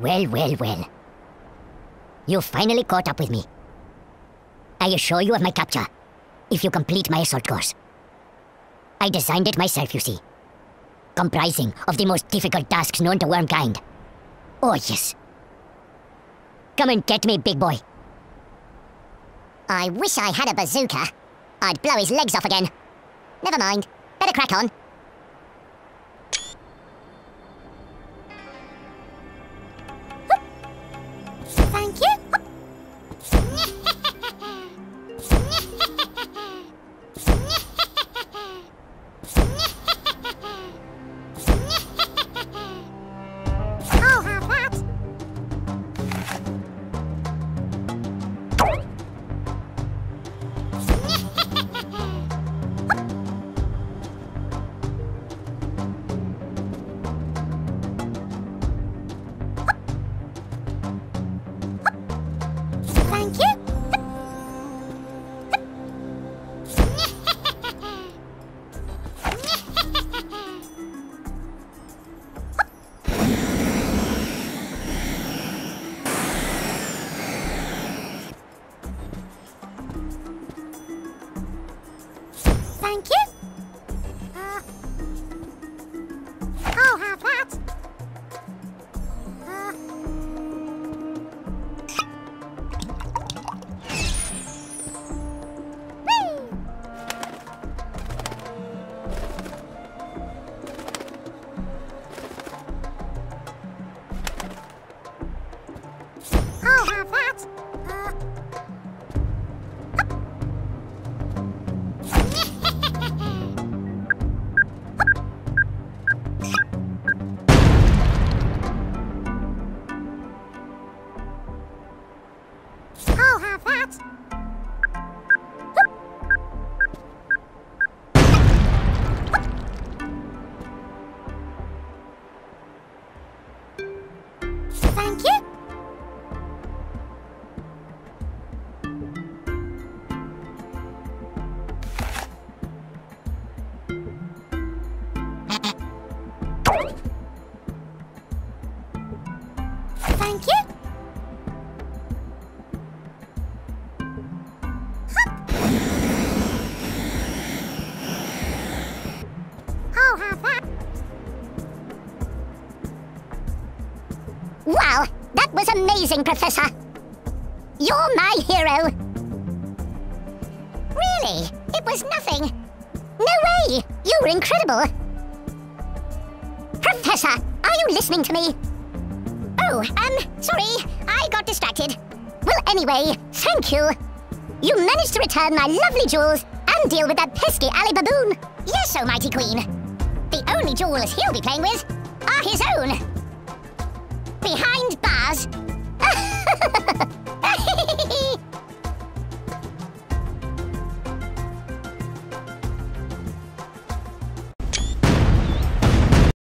Well, well, well. You finally caught up with me. I assure you of my capture, if you complete my assault course. I designed it myself, you see. Comprising of the most difficult tasks known to wormkind. Oh, yes. Come and get me, big boy. I wish I had a bazooka. I'd blow his legs off again. Never mind. Better crack on. I'll have that. I'll have that. Thank you. Thank you. Wow, that was amazing, Professor. You're my hero. Really? It was nothing. No way! You were incredible. Professor, are you listening to me? Oh, um, sorry, I got distracted. Well, anyway, thank you. You managed to return my lovely jewels and deal with that pesky alley baboon. Yes, oh mighty queen. The only jewels he'll be playing with are his own. Behind bars.